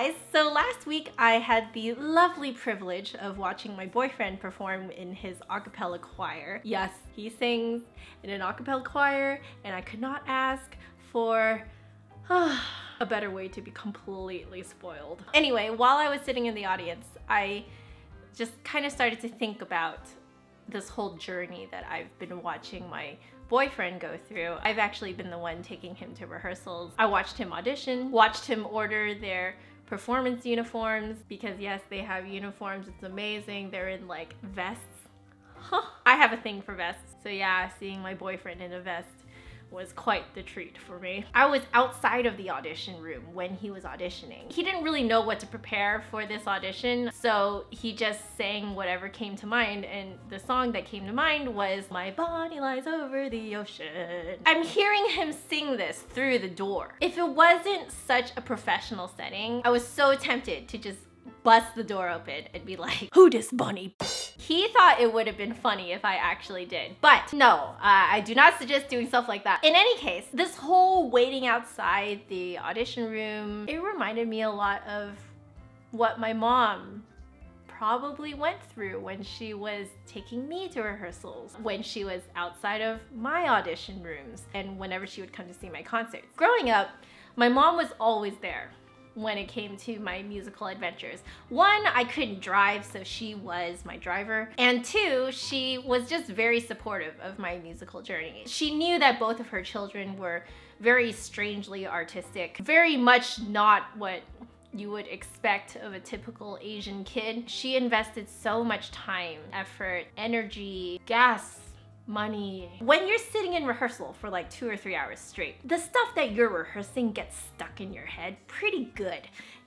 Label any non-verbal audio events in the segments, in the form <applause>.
guys! So last week I had the lovely privilege of watching my boyfriend perform in his a cappella choir. Yes, he sings in an a cappella choir and I could not ask for <sighs> a better way to be completely spoiled. Anyway, while I was sitting in the audience, I just kind of started to think about this whole journey that I've been watching my boyfriend go through. I've actually been the one taking him to rehearsals. I watched him audition, watched him order their performance uniforms because yes, they have uniforms. It's amazing. They're in like vests. Huh. I have a thing for vests. So yeah, seeing my boyfriend in a vest was quite the treat for me. I was outside of the audition room when he was auditioning. He didn't really know what to prepare for this audition, so he just sang whatever came to mind, and the song that came to mind was My Bonnie Lies Over the Ocean. I'm hearing him sing this through the door. If it wasn't such a professional setting, I was so tempted to just bust the door open and be like, who this bunny? He thought it would have been funny if I actually did. But no, uh, I do not suggest doing stuff like that. In any case, this whole waiting outside the audition room, it reminded me a lot of what my mom probably went through when she was taking me to rehearsals, when she was outside of my audition rooms, and whenever she would come to see my concerts. Growing up, my mom was always there when it came to my musical adventures. One, I couldn't drive, so she was my driver. And two, she was just very supportive of my musical journey. She knew that both of her children were very strangely artistic, very much not what you would expect of a typical Asian kid. She invested so much time, effort, energy, gas, money. When you're sitting in rehearsal for like two or three hours straight, the stuff that you're rehearsing gets stuck in your head pretty good.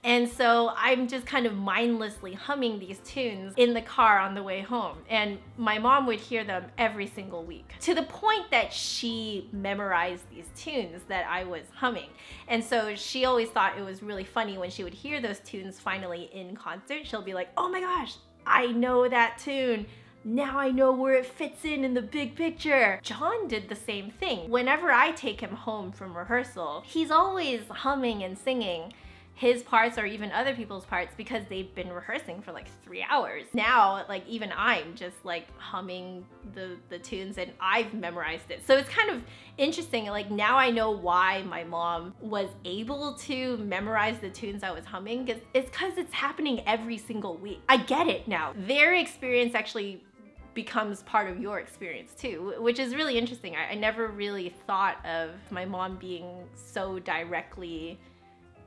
And so I'm just kind of mindlessly humming these tunes in the car on the way home. And my mom would hear them every single week to the point that she memorized these tunes that I was humming. And so she always thought it was really funny when she would hear those tunes finally in concert. She'll be like, oh my gosh, I know that tune now I know where it fits in in the big picture. John did the same thing. Whenever I take him home from rehearsal, he's always humming and singing his parts or even other people's parts because they've been rehearsing for like three hours. Now, like even I'm just like humming the, the tunes and I've memorized it. So it's kind of interesting. Like now I know why my mom was able to memorize the tunes I was humming. It's because it's happening every single week. I get it now. Their experience actually becomes part of your experience too, which is really interesting. I, I never really thought of my mom being so directly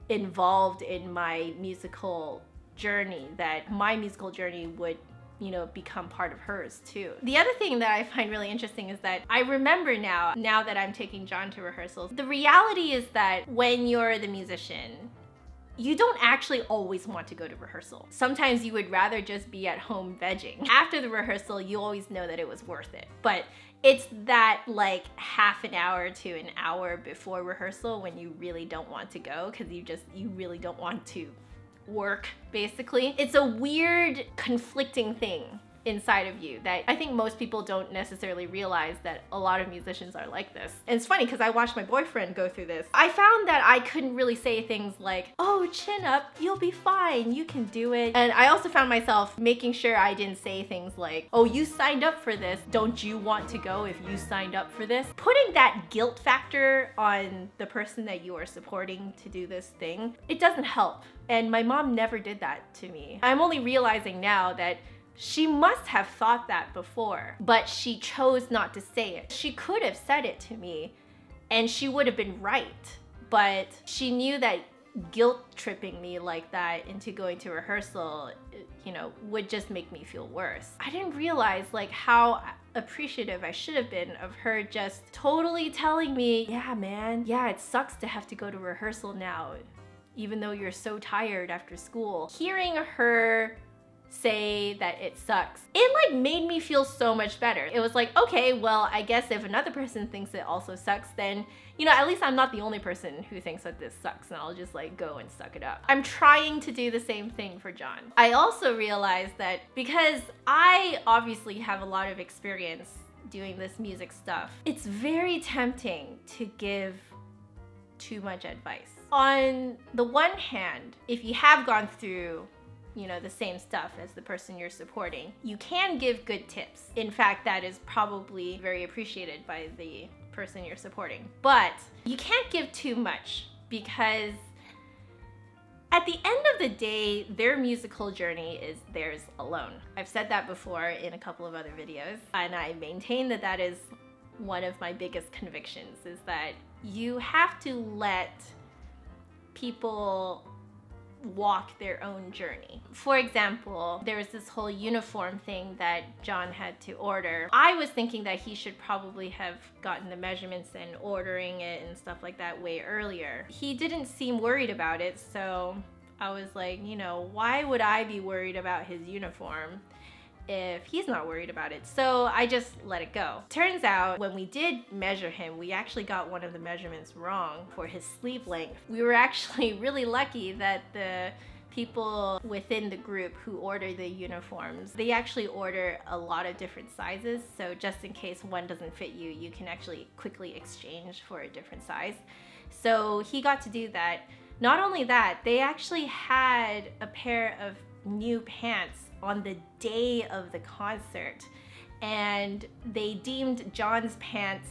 involved in my musical journey that my musical journey would you know, become part of hers too. The other thing that I find really interesting is that I remember now, now that I'm taking John to rehearsals, the reality is that when you're the musician, you don't actually always want to go to rehearsal. Sometimes you would rather just be at home vegging. After the rehearsal, you always know that it was worth it. But it's that like half an hour to an hour before rehearsal when you really don't want to go because you just, you really don't want to work basically. It's a weird conflicting thing inside of you that I think most people don't necessarily realize that a lot of musicians are like this. And it's funny because I watched my boyfriend go through this. I found that I couldn't really say things like, oh, chin up, you'll be fine, you can do it. And I also found myself making sure I didn't say things like, oh, you signed up for this, don't you want to go if you signed up for this? Putting that guilt factor on the person that you are supporting to do this thing, it doesn't help. And my mom never did that to me. I'm only realizing now that she must have thought that before, but she chose not to say it. She could have said it to me and she would have been right, but she knew that guilt tripping me like that into going to rehearsal, you know, would just make me feel worse. I didn't realize like how appreciative I should have been of her just totally telling me, yeah, man, yeah, it sucks to have to go to rehearsal now, even though you're so tired after school. Hearing her say that it sucks. It like made me feel so much better. It was like, okay, well, I guess if another person thinks it also sucks, then, you know, at least I'm not the only person who thinks that this sucks and I'll just like go and suck it up. I'm trying to do the same thing for John. I also realized that because I obviously have a lot of experience doing this music stuff, it's very tempting to give too much advice On the one hand, if you have gone through you know, the same stuff as the person you're supporting. You can give good tips. In fact, that is probably very appreciated by the person you're supporting. But you can't give too much because at the end of the day, their musical journey is theirs alone. I've said that before in a couple of other videos, and I maintain that that is one of my biggest convictions is that you have to let people walk their own journey. For example, there was this whole uniform thing that John had to order. I was thinking that he should probably have gotten the measurements and ordering it and stuff like that way earlier. He didn't seem worried about it, so I was like, you know, why would I be worried about his uniform? If he's not worried about it. So I just let it go. Turns out when we did measure him, we actually got one of the measurements wrong for his sleeve length. We were <laughs> actually really lucky that the people within the group who order the uniforms, they actually order a lot of different sizes. So just in case one doesn't fit you, you can actually quickly exchange for a different size. So he got to do that. Not only that, they actually had a pair of new pants on the day of the concert. And they deemed John's pants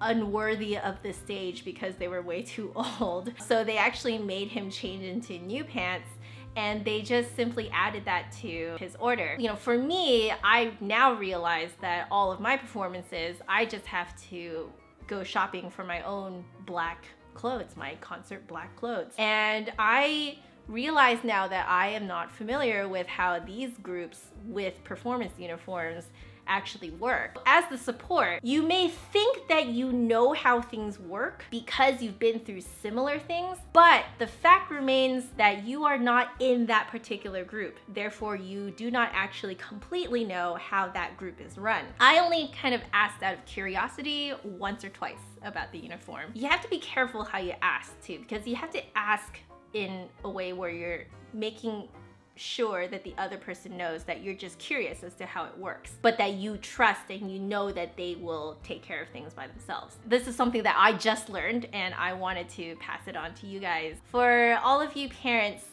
unworthy of the stage because they were way <laughs> too old. So they actually made him change into new pants and they just simply added that to his order. You know, for me, I now realize that all of my performances, I just have to go shopping for my own black clothes, my concert black clothes. And I realize now that I am not familiar with how these groups with performance uniforms actually work. As the support, you may think that you know how things work because you've been through similar things, but the fact remains that you are not in that particular group. Therefore, you do not actually completely know how that group is run. I only kind of asked out of curiosity once or twice about the uniform. You have to be careful how you ask too, because you have to ask in a way where you're making sure that the other person knows that you're just curious as to how it works, but that you trust and you know that they will take care of things by themselves. This is something that I just learned and I wanted to pass it on to you guys. For all of you parents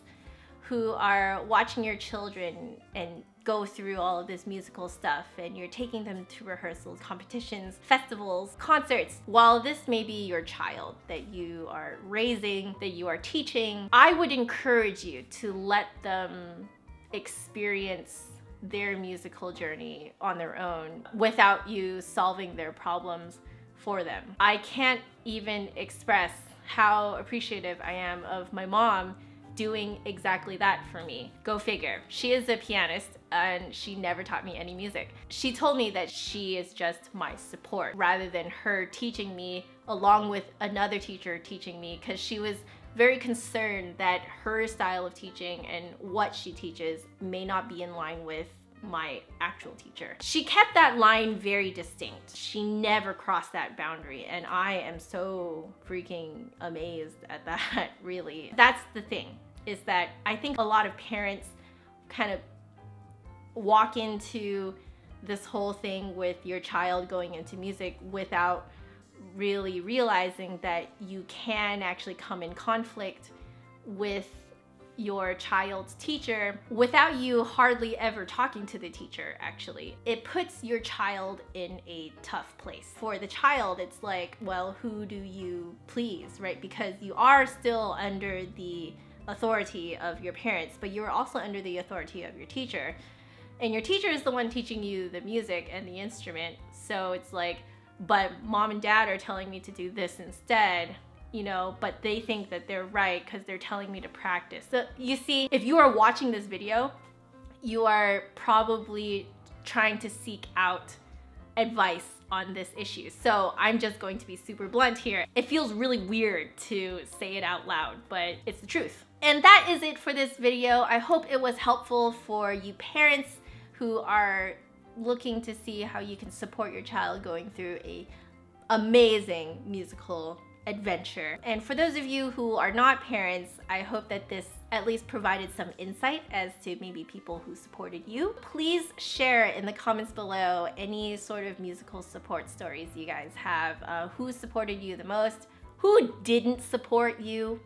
who are watching your children and go through all of this musical stuff and you're taking them to rehearsals, competitions, festivals, concerts. While this may be your child that you are raising, that you are teaching, I would encourage you to let them experience their musical journey on their own without you solving their problems for them. I can't even express how appreciative I am of my mom doing exactly that for me. Go figure. She is a pianist and she never taught me any music. She told me that she is just my support rather than her teaching me along with another teacher teaching me because she was very concerned that her style of teaching and what she teaches may not be in line with my actual teacher. She kept that line very distinct. She never crossed that boundary and I am so freaking amazed at that, <laughs> really. That's the thing is that I think a lot of parents kind of walk into this whole thing with your child going into music without really realizing that you can actually come in conflict with your child's teacher without you hardly ever talking to the teacher actually. It puts your child in a tough place. For the child it's like well who do you please right? Because you are still under the authority of your parents, but you're also under the authority of your teacher. And your teacher is the one teaching you the music and the instrument. So it's like, but mom and dad are telling me to do this instead, you know, but they think that they're right because they're telling me to practice. So you see, if you are watching this video, you are probably trying to seek out advice on this issue. So I'm just going to be super blunt here. It feels really weird to say it out loud, but it's the truth. And that is it for this video. I hope it was helpful for you parents who are looking to see how you can support your child going through a amazing musical adventure. And for those of you who are not parents, I hope that this at least provided some insight as to maybe people who supported you. Please share in the comments below any sort of musical support stories you guys have. Uh, who supported you the most? Who didn't support you?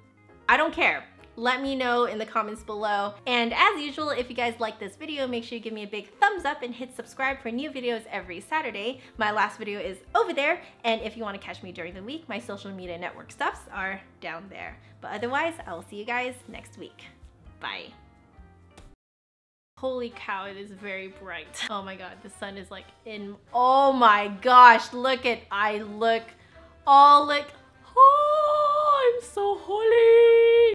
I don't care let me know in the comments below. And as usual, if you guys like this video, make sure you give me a big thumbs up and hit subscribe for new videos every Saturday. My last video is over there. And if you want to catch me during the week, my social media network stuffs are down there. But otherwise, I will see you guys next week. Bye. Holy cow, it is very bright. Oh my god, the sun is like in, oh my gosh, look at, I look, all look, oh, I'm so holy.